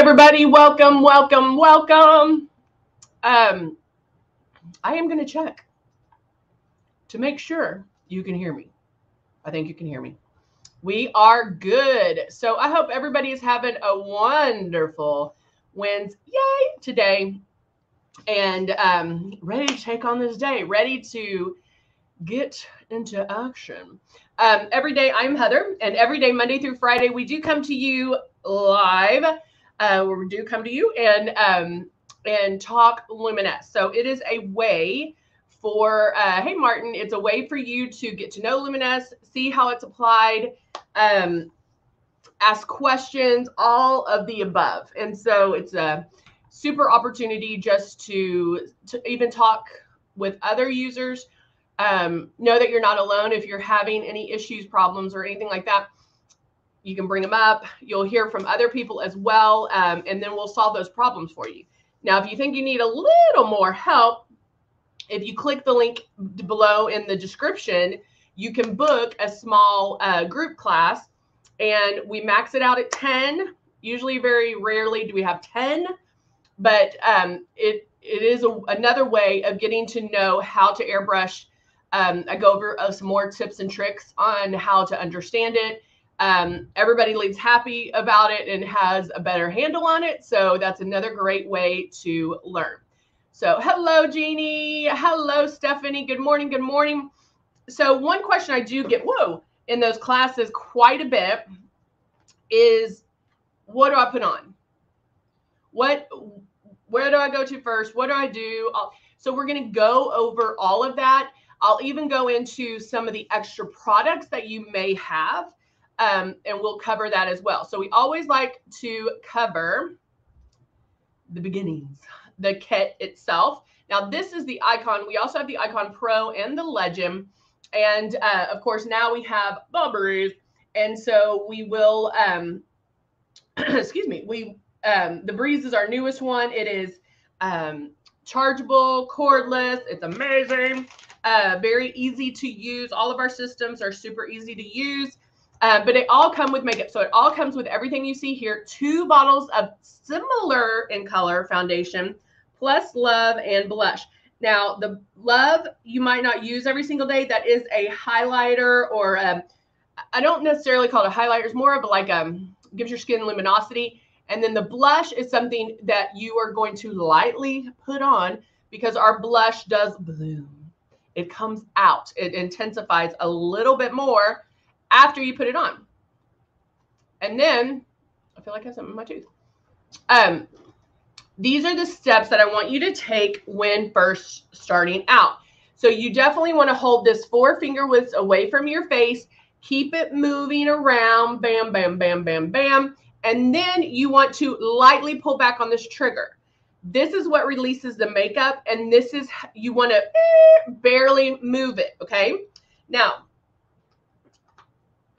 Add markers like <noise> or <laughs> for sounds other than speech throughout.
everybody. Welcome, welcome, welcome. Um, I am going to check to make sure you can hear me. I think you can hear me. We are good. So I hope everybody is having a wonderful Wednesday yay, today and um, ready to take on this day, ready to get into action. Um, every day, I'm Heather, and every day, Monday through Friday, we do come to you live. Uh, where we do come to you and um, and talk Luminess. So it is a way for uh, hey Martin, it's a way for you to get to know Luminess, see how it's applied, um, ask questions, all of the above. And so it's a super opportunity just to to even talk with other users. Um, know that you're not alone if you're having any issues, problems, or anything like that you can bring them up. You'll hear from other people as well, um, and then we'll solve those problems for you. Now, if you think you need a little more help, if you click the link below in the description, you can book a small uh, group class, and we max it out at 10. Usually, very rarely do we have 10, but um, it it is a, another way of getting to know how to airbrush. Um, I go over uh, some more tips and tricks on how to understand it um, everybody leaves happy about it and has a better handle on it. So that's another great way to learn. So, hello, Jeannie. Hello, Stephanie. Good morning. Good morning. So, one question I do get, whoa, in those classes quite a bit is what do I put on? What, where do I go to first? What do I do? I'll, so, we're going to go over all of that. I'll even go into some of the extra products that you may have um, and we'll cover that as well. So we always like to cover the beginnings, the kit itself. Now this is the icon. We also have the icon pro and the legend. And uh, of course, now we have Bubberies. And so we will, um, <clears throat> excuse me, we, um, the Breeze is our newest one. It is um, chargeable, cordless. It's amazing. Uh, very easy to use. All of our systems are super easy to use. Uh, but it all come with makeup. So it all comes with everything you see here. Two bottles of similar in color foundation, plus love and blush. Now the love you might not use every single day. That is a highlighter or um, I don't necessarily call it a highlighter. It's more of like um gives your skin luminosity. And then the blush is something that you are going to lightly put on because our blush does bloom. It comes out. It intensifies a little bit more after you put it on. And then I feel like I have something in my tooth. Um, these are the steps that I want you to take when first starting out. So you definitely want to hold this four finger widths away from your face. Keep it moving around. Bam, bam, bam, bam, bam. And then you want to lightly pull back on this trigger. This is what releases the makeup. And this is, you want to eh, barely move it. Okay. Now,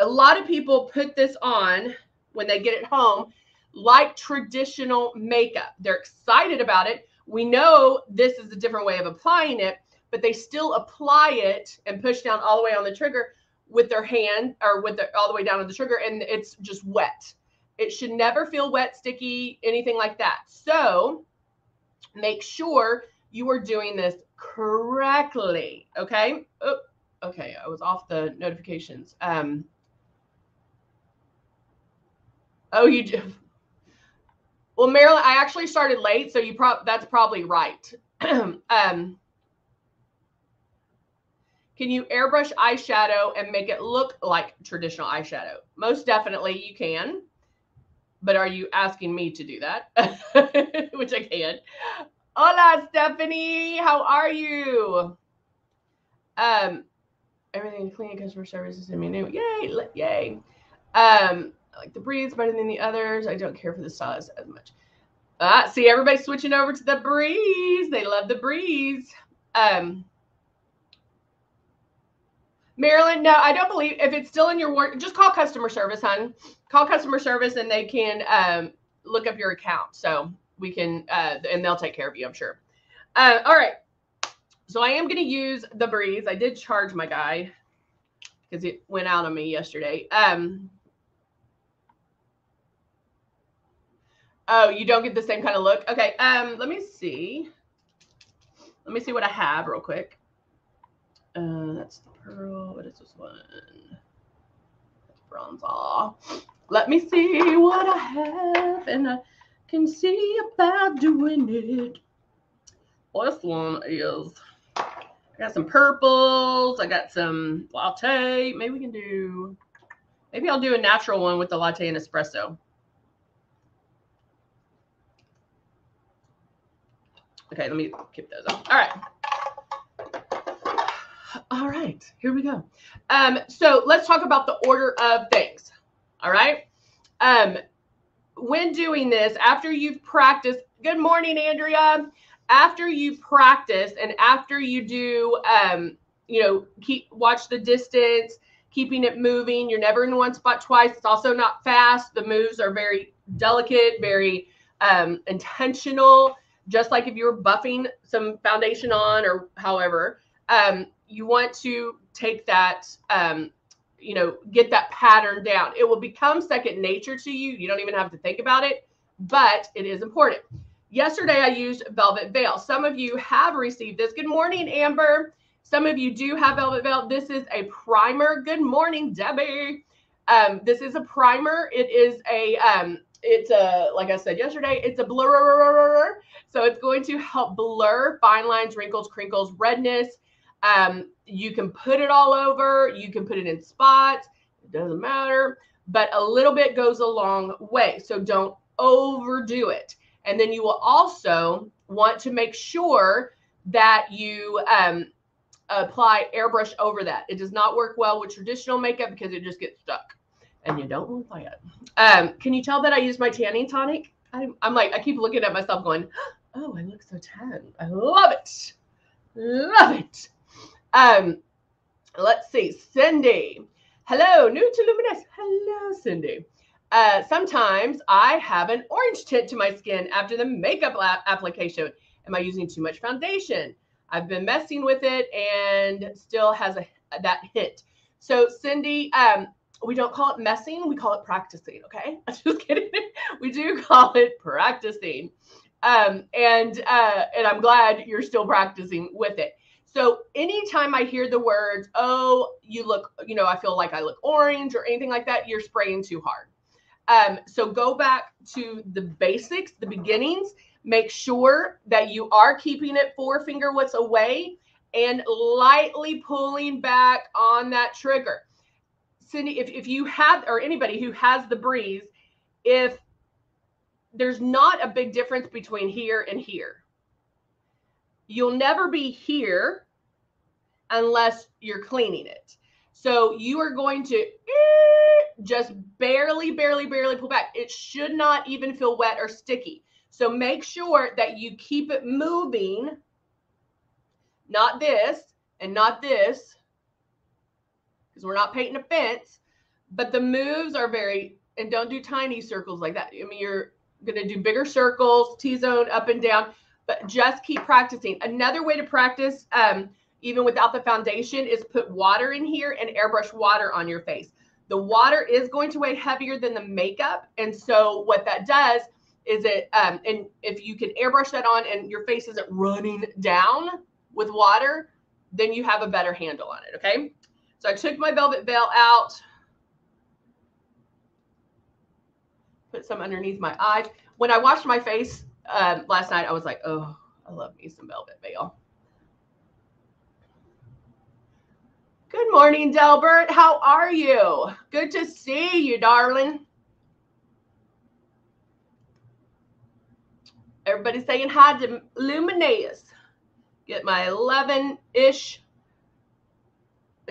a lot of people put this on when they get it home like traditional makeup. They're excited about it. We know this is a different way of applying it, but they still apply it and push down all the way on the trigger with their hand or with the, all the way down on the trigger and it's just wet. It should never feel wet, sticky, anything like that. So make sure you are doing this correctly. Okay. Oh, okay. I was off the notifications. Um, Oh, you do. Well, Marilyn, I actually started late, so you prob that's probably right. <clears throat> um, can you airbrush eyeshadow and make it look like traditional eyeshadow? Most definitely you can. But are you asking me to do that? <laughs> Which I can. Hola, Stephanie. How are you? Um, everything clean customer service is in me new. Yay, yay. Um, like the breeze better than the others. I don't care for the size as much. Ah, see everybody switching over to the breeze. They love the breeze. Um, Marilyn, no, I don't believe if it's still in your work, just call customer service, hon. Call customer service and they can um, look up your account. So we can, uh, and they'll take care of you, I'm sure. Uh, all right. So I am going to use the breeze. I did charge my guy because it went out on me yesterday. Um, Oh, you don't get the same kind of look. Okay. Um, let me see. Let me see what I have real quick. Uh, that's the pearl. What is this one? That's bronze. Aw. Let me see what I have, and I can see about doing it. Well, this one is. I got some purples. I got some latte. Maybe we can do. Maybe I'll do a natural one with the latte and espresso. Okay, let me keep those up. All right. All right, here we go. Um, so let's talk about the order of things. All right. Um, when doing this, after you've practiced, good morning, Andrea. After you practice and after you do, um, you know, keep watch the distance, keeping it moving. You're never in one spot twice. It's also not fast. The moves are very delicate, very um, intentional just like if you were buffing some foundation on or however, um, you want to take that, um, you know, get that pattern down. It will become second nature to you. You don't even have to think about it, but it is important. Yesterday, I used Velvet Veil. Some of you have received this. Good morning, Amber. Some of you do have Velvet Veil. This is a primer. Good morning, Debbie. Um, this is a primer. It is a um, it's a like I said yesterday, it's a blur. So it's going to help blur fine lines, wrinkles, crinkles, redness. Um, you can put it all over. You can put it in spots. It doesn't matter, but a little bit goes a long way. So don't overdo it. And then you will also want to make sure that you um, apply airbrush over that. It does not work well with traditional makeup because it just gets stuck and you don't want that. Um, can you tell that I use my tanning tonic? I'm, I'm like, I keep looking at myself going, <gasps> oh, I look so tan. I love it. Love it. Um, let's see. Cindy. Hello, new to Luminess. Hello, Cindy. Uh, sometimes I have an orange tint to my skin after the makeup application. Am I using too much foundation? I've been messing with it and still has a that hint. So Cindy, um, we don't call it messing, we call it practicing. Okay. <laughs> I'm just kidding. we do call it practicing. Um, and uh, and I'm glad you're still practicing with it. So anytime I hear the words, oh, you look, you know, I feel like I look orange or anything like that, you're spraying too hard. Um, so go back to the basics, the beginnings. Make sure that you are keeping it four finger widths away and lightly pulling back on that trigger. Cindy, if, if you have, or anybody who has the breeze, if there's not a big difference between here and here, you'll never be here unless you're cleaning it. So you are going to eh, just barely, barely, barely pull back. It should not even feel wet or sticky. So make sure that you keep it moving, not this and not this, because we're not painting a fence. But the moves are very, and don't do tiny circles like that. I mean, you're going to do bigger circles, T zone up and down, but just keep practicing. Another way to practice, um, even without the foundation, is put water in here and airbrush water on your face. The water is going to weigh heavier than the makeup. And so what that does is it, um, and if you can airbrush that on and your face isn't running down with water, then you have a better handle on it. Okay. So I took my velvet veil out, put some underneath my eyes. When I washed my face um, last night, I was like, oh, I love me some velvet veil. Good morning, Delbert. How are you? Good to see you, darling. Everybody saying hi to Luminess. Get my 11-ish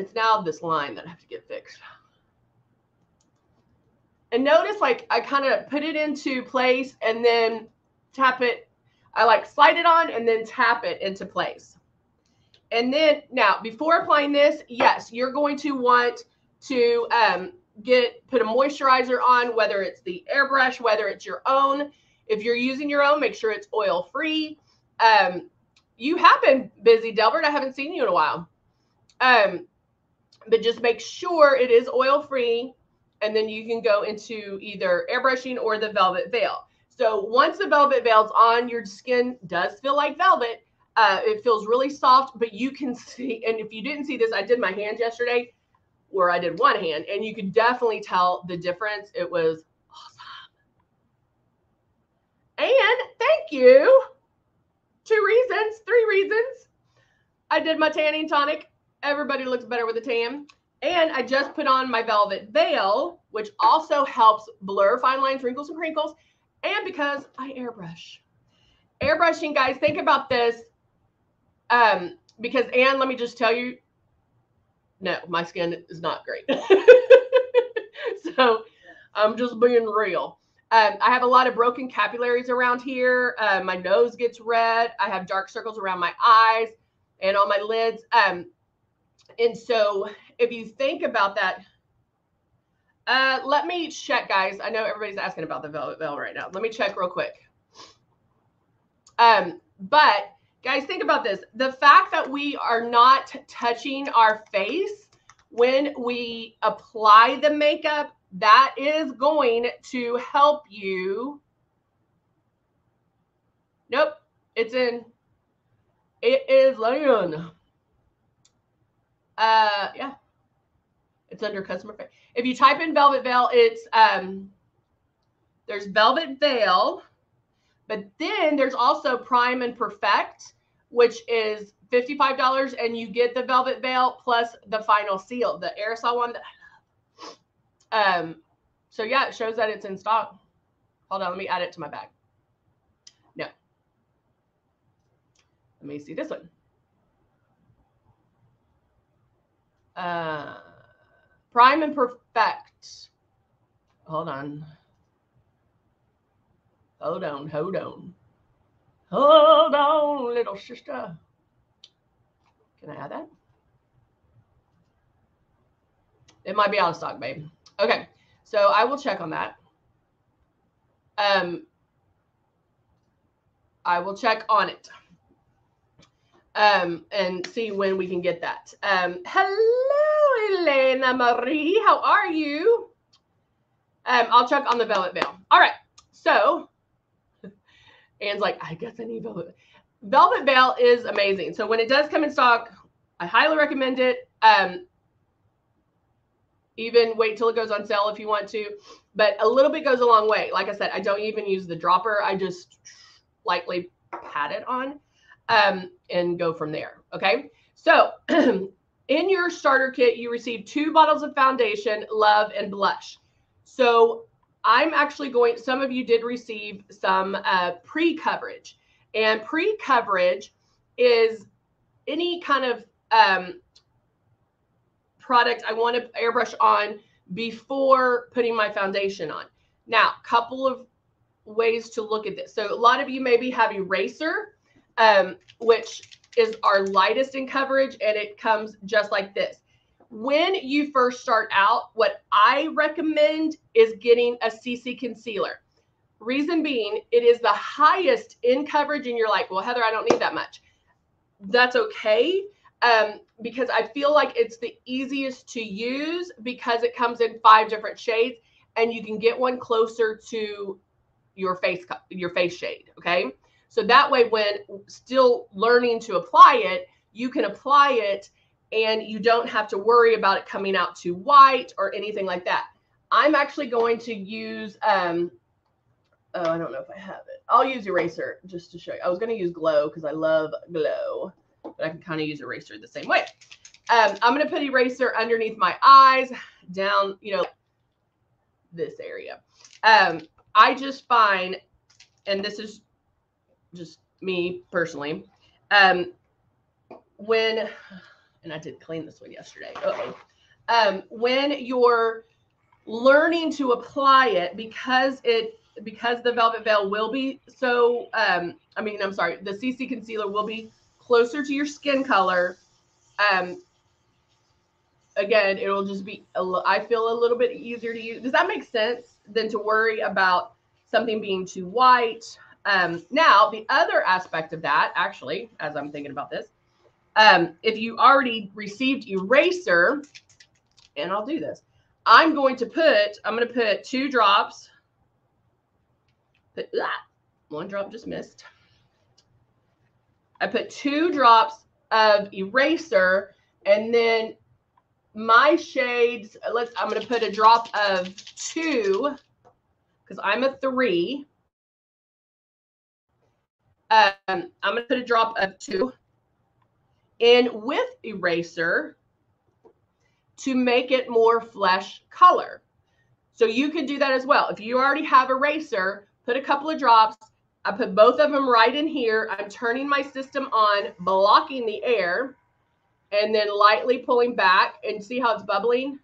it's now this line that I have to get fixed. And notice like I kind of put it into place and then tap it. I like slide it on and then tap it into place. And then now before applying this, yes, you're going to want to um, get put a moisturizer on, whether it's the airbrush, whether it's your own. If you're using your own, make sure it's oil free. Um, you have been busy, Delbert. I haven't seen you in a while. Um, but just make sure it is oil free and then you can go into either airbrushing or the velvet veil So once the velvet veil's on, your skin does feel like velvet. Uh, it feels really soft, but you can see, and if you didn't see this, I did my hands yesterday where I did one hand, and you could definitely tell the difference. It was awesome. And thank you. Two reasons, three reasons. I did my tanning tonic. Everybody looks better with a tan. And I just put on my velvet veil, which also helps blur fine lines, wrinkles, and crinkles. And because I airbrush. Airbrushing, guys, think about this. Um, because Anne, let me just tell you, no, my skin is not great. <laughs> so I'm just being real. Um, I have a lot of broken capillaries around here. Uh, my nose gets red. I have dark circles around my eyes and on my lids. Um, and so if you think about that, uh, let me check, guys. I know everybody's asking about the velvet veil right now. Let me check real quick. Um, but guys, think about this. The fact that we are not touching our face when we apply the makeup, that is going to help you. Nope, it's in. It is laying. Uh, yeah, it's under customer. If you type in Velvet Veil, it's um, there's Velvet Veil, but then there's also Prime and Perfect, which is $55 and you get the Velvet Veil plus the final seal, the aerosol one. Um, so yeah, it shows that it's in stock. Hold on, let me add it to my bag. No. Let me see this one. Uh, prime and perfect. Hold on. Hold on, hold on. Hold on, little sister. Can I add that? It might be out of stock, babe. Okay, so I will check on that. Um, I will check on it um, and see when we can get that. Um, hello, Elena Marie. How are you? Um, I'll check on the velvet veil. All right. So, <laughs> Anne's like, I guess I need velvet. Velvet veil is amazing. So when it does come in stock, I highly recommend it. Um, even wait till it goes on sale if you want to, but a little bit goes a long way. Like I said, I don't even use the dropper. I just lightly pat it on um, and go from there. Okay. So <clears throat> in your starter kit, you receive two bottles of foundation, love, and blush. So I'm actually going, some of you did receive some uh, pre coverage. And pre coverage is any kind of um, product I want to airbrush on before putting my foundation on. Now, couple of ways to look at this. So a lot of you maybe have eraser um, which is our lightest in coverage, and it comes just like this. When you first start out, what I recommend is getting a CC concealer. Reason being, it is the highest in coverage, and you're like, well, Heather, I don't need that much. That's okay um, because I feel like it's the easiest to use because it comes in five different shades, and you can get one closer to your face your face shade. Okay. So that way, when still learning to apply it, you can apply it and you don't have to worry about it coming out too white or anything like that. I'm actually going to use, um, oh, I don't know if I have it. I'll use eraser just to show you. I was going to use glow because I love glow, but I can kind of use eraser the same way. Um, I'm going to put eraser underneath my eyes, down, you know, this area. Um, I just find, and this is just me personally. Um, when, and I did clean this one yesterday. Uh-oh. Um, when you're learning to apply it because it because the velvet veil will be so um i mean i'm sorry the cc concealer will be closer to your skin color um again it'll just be I feel a little bit easier to use does that make sense than to worry about something being too white um, now, the other aspect of that, actually, as I'm thinking about this, um, if you already received eraser, and I'll do this, I'm going to put, I'm going to put two drops Put, ah, one drop just missed. I put two drops of eraser and then my shades, let's, I'm going to put a drop of two because I'm a three. Um, I'm going to put a drop of two in with eraser to make it more flesh color. So you can do that as well. If you already have eraser, put a couple of drops. I put both of them right in here. I'm turning my system on, blocking the air, and then lightly pulling back and see how it's bubbling.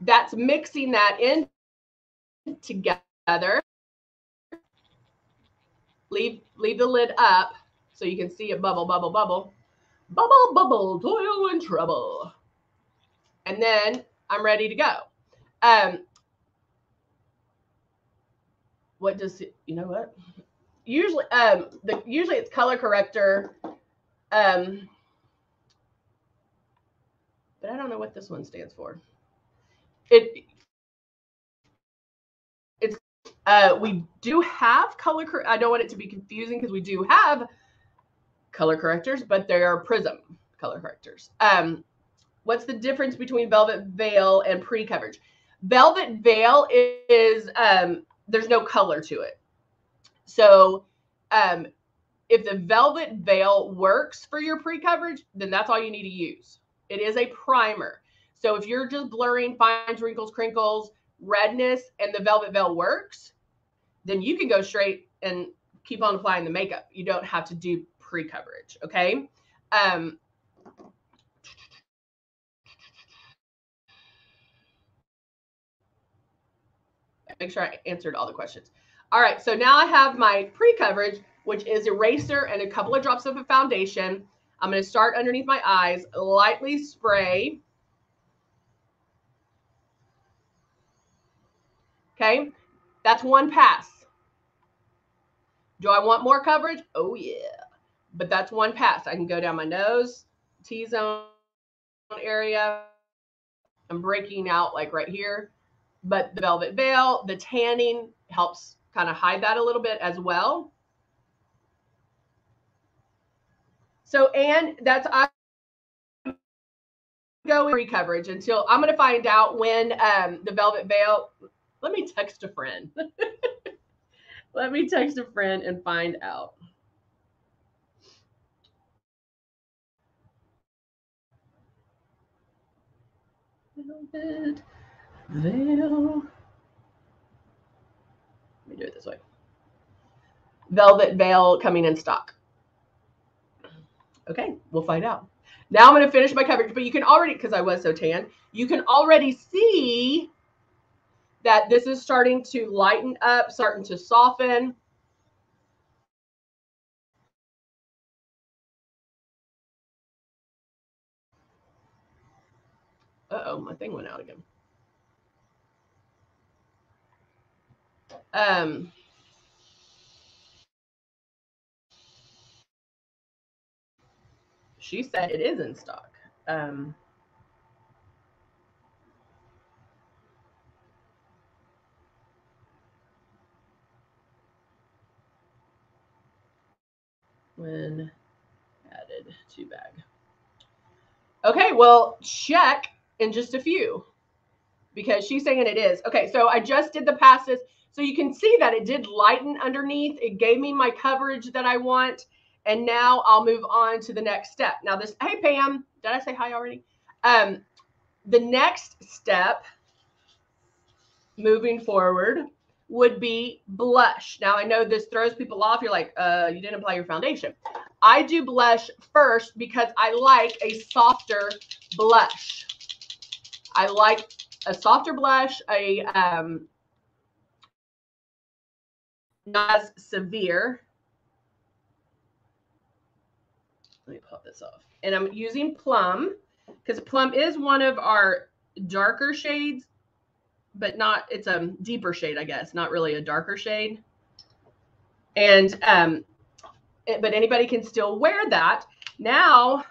That's mixing that in together. Leave, leave the lid up so you can see it bubble, bubble, bubble. Bubble, bubble, toil and trouble. And then I'm ready to go. Um, what does it, you know what? Usually, um, the usually it's color corrector. Um, but I don't know what this one stands for. It uh we do have color I don't want it to be confusing because we do have color correctors, but they are prism color correctors. Um, what's the difference between velvet veil and pre-coverage? Velvet veil is um, there's no color to it. So um, if the velvet veil works for your pre-coverage, then that's all you need to use. It is a primer. So if you're just blurring fines, wrinkles, crinkles, redness, and the velvet veil works, then you can go straight and keep on applying the makeup. You don't have to do pre-coverage. Okay. Um, make sure I answered all the questions. All right, so now I have my pre-coverage, which is eraser and a couple of drops of a foundation. I'm going to start underneath my eyes, lightly spray. Okay, that's one pass. Do I want more coverage? Oh, yeah. But that's one pass. I can go down my nose, T-zone area. I'm breaking out like right here but the velvet veil, the tanning helps kind of hide that a little bit as well. So, and that's I go free coverage until I'm going to find out when um, the velvet veil. Let me text a friend. <laughs> let me text a friend and find out. Velvet veil. Let me do it this way. Velvet veil coming in stock. Okay, we'll find out. Now I'm going to finish my coverage, but you can already, because I was so tan, you can already see that this is starting to lighten up, starting to soften. Uh-oh, my thing went out again. Um, she said it is in stock. Um, when added to bag. Okay, well, check in just a few because she's saying it is. Okay, so I just did the passes. So you can see that it did lighten underneath. It gave me my coverage that I want. And now I'll move on to the next step. Now this, hey Pam, did I say hi already? Um, the next step moving forward would be blush. Now I know this throws people off. You're like, uh, you didn't apply your foundation. I do blush first because I like a softer blush. I like a softer blush, a um, not as severe. Let me pop this off. And I'm using Plum because Plum is one of our darker shades, but not it's a deeper shade, I guess, not really a darker shade. And um, it, but anybody can still wear that. Now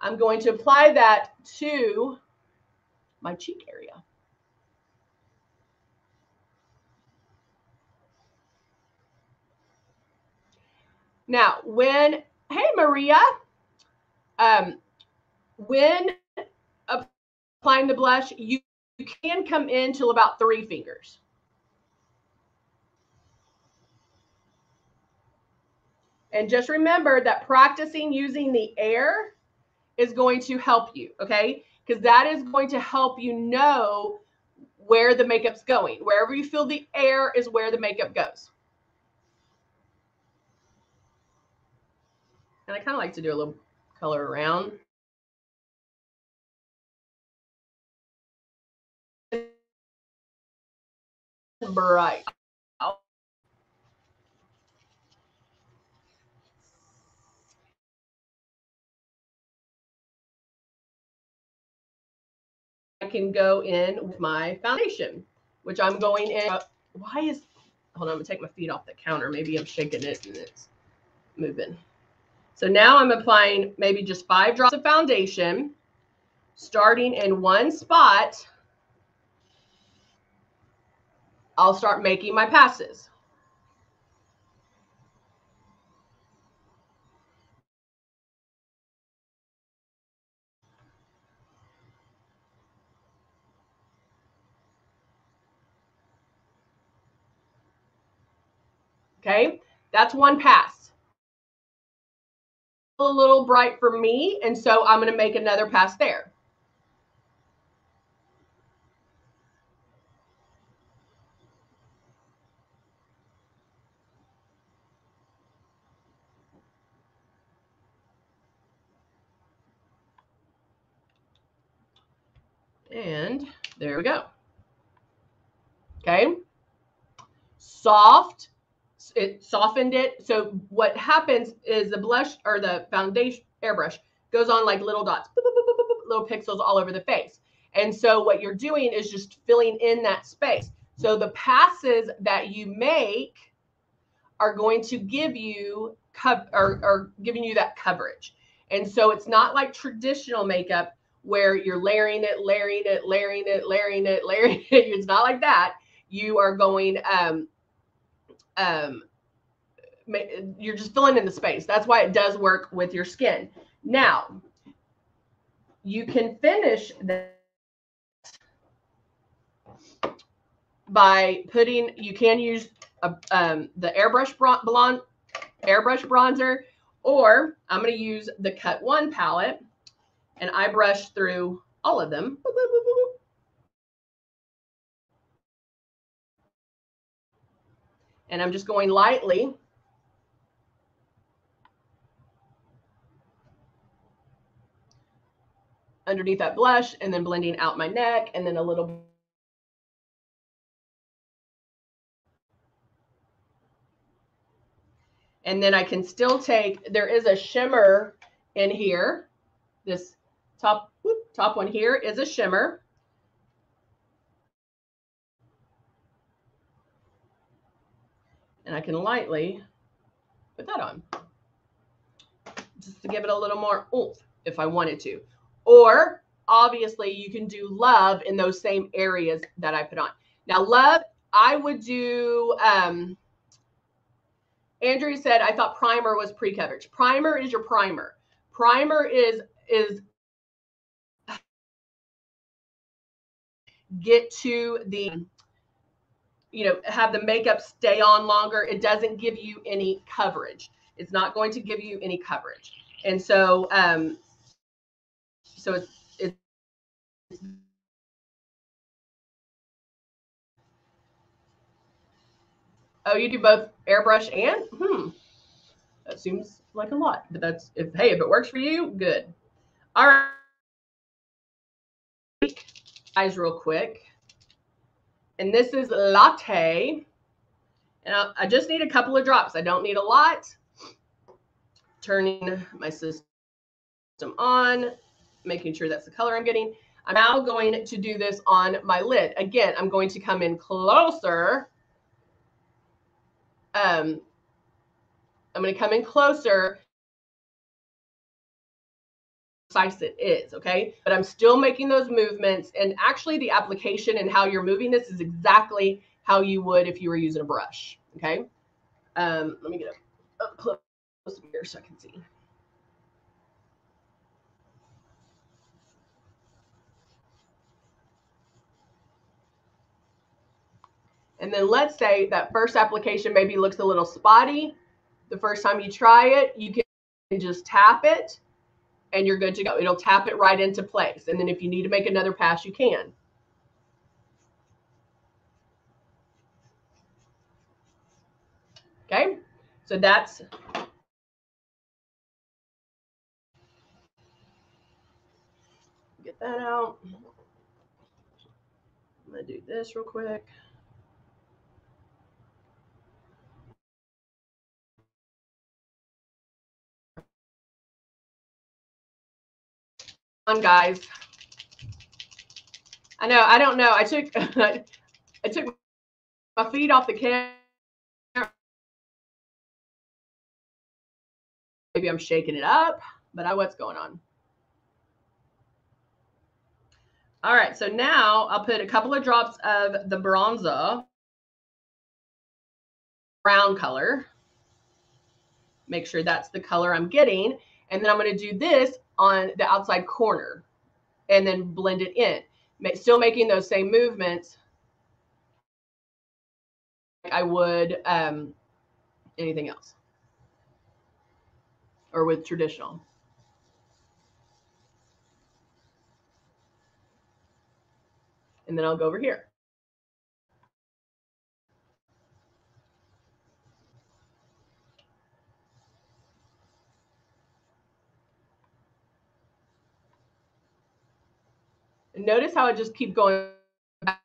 I'm going to apply that to my cheek area. Now, when, hey Maria, um, when applying the blush, you can come in till about three fingers. And just remember that practicing using the air is going to help you, okay? Because that is going to help you know where the makeup's going. Wherever you feel the air is where the makeup goes. And I kind of like to do a little color around. Bright. I can go in with my foundation, which I'm going in. Uh, why is, hold on, I'm gonna take my feet off the counter. Maybe I'm shaking it and it's moving. So now I'm applying maybe just five drops of foundation, starting in one spot. I'll start making my passes. Okay, that's one pass. A little bright for me, and so I'm going to make another pass there. And there we go. Okay. Soft it softened it. So what happens is the blush or the foundation airbrush goes on like little dots, boop, boop, boop, little pixels all over the face. And so what you're doing is just filling in that space. So the passes that you make are going to give you co- or, or giving you that coverage. And so it's not like traditional makeup where you're layering it, layering it, layering it, layering it, <laughs> layering it. It's not like that. You are going um, um, you're just filling in the space. That's why it does work with your skin. Now, you can finish that by putting, you can use a, um, the airbrush blonde, airbrush bronzer, or I'm going to use the Cut One palette and I brush through all of them. And I'm just going lightly. underneath that blush and then blending out my neck and then a little And then I can still take, there is a shimmer in here. This top, whoop, top one here is a shimmer. And I can lightly put that on just to give it a little more oomph if I wanted to. Or obviously you can do love in those same areas that I put on. Now love, I would do, um, Andrew said, I thought primer was pre-coverage. Primer is your primer. Primer is, is get to the you know, have the makeup stay on longer. It doesn't give you any coverage. It's not going to give you any coverage. And so, um, so it's, it's Oh, you do both airbrush and hmm. That seems like a lot, but that's if hey, if it works for you, good. All right. Real quick and this is latte. And I, I just need a couple of drops. I don't need a lot. Turning my system on, making sure that's the color I'm getting. I'm now going to do this on my lid. Again, I'm going to come in closer. Um, I'm going to come in closer precise it is, okay? But I'm still making those movements. And actually, the application and how you're moving this is exactly how you would if you were using a brush, okay? Um, let me get up, close here so I can see. And then let's say that first application maybe looks a little spotty. The first time you try it, you can just tap it and you're good to go. It'll tap it right into place. And then if you need to make another pass, you can. Okay, so that's get that out. I'm gonna do this real quick. Guys. I know, I don't know. I took <laughs> I took my feet off the camera. Maybe I'm shaking it up, but I what's going on. All right, so now I'll put a couple of drops of the bronzer brown color. Make sure that's the color I'm getting. And then I'm going to do this on the outside corner and then blend it in. Still making those same movements like I would um, anything else or with traditional. And then I'll go over here. Notice how I just keep going back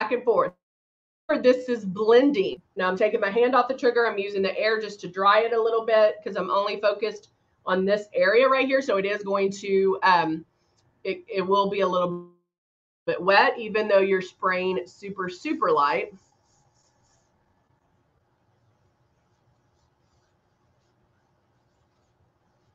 and forth. This is blending. Now I'm taking my hand off the trigger. I'm using the air just to dry it a little bit because I'm only focused on this area right here. So it is going to, um, it, it will be a little bit wet, even though you're spraying super, super light.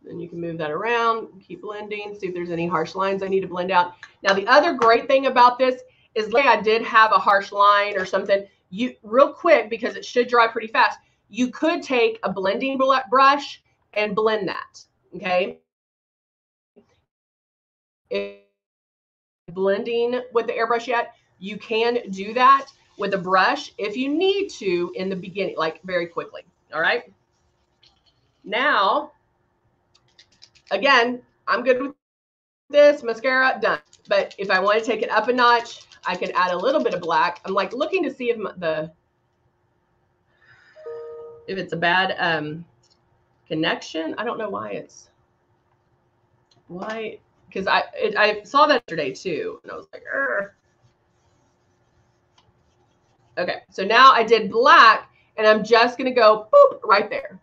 Then you can move that around, keep blending, see if there's any harsh lines I need to blend out. Now, the other great thing about this is like I did have a harsh line or something, you real quick, because it should dry pretty fast, you could take a blending brush and blend that, okay? If blending with the airbrush yet, you can do that with a brush if you need to in the beginning, like very quickly, all right? Now, Again, I'm good with this mascara, done. But if I want to take it up a notch, I can add a little bit of black. I'm like looking to see if the if it's a bad um, connection. I don't know why it's why because I it, I saw that yesterday too, and I was like, Urgh. okay. So now I did black, and I'm just gonna go boop right there.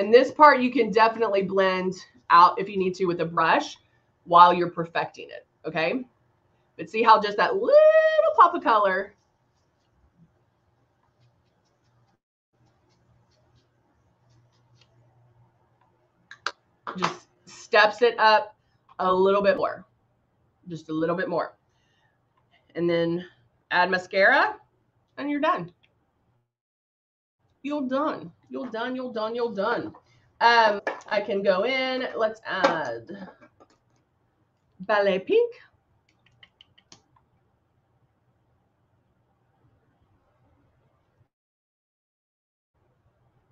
And this part you can definitely blend out if you need to with a brush while you're perfecting it, okay? But see how just that little pop of color just steps it up a little bit more, just a little bit more. And then add mascara and you're done. You're done. You're done. You're done. You're done. Um, I can go in. Let's add Ballet Pink.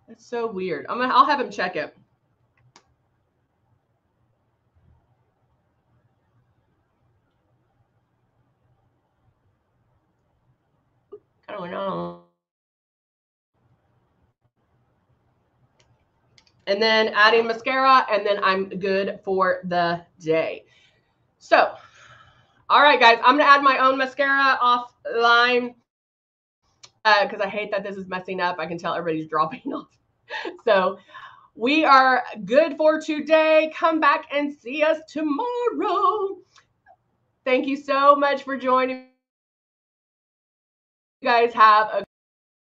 It's so weird. I'm gonna. I'll have him check it. I don't know. And then adding mascara, and then I'm good for the day. So, all right, guys, I'm gonna add my own mascara offline because uh, I hate that this is messing up. I can tell everybody's <laughs> dropping off. So we are good for today. Come back and see us tomorrow. Thank you so much for joining. You guys have a